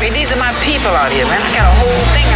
mean, these are my people out here, man. I got a whole thing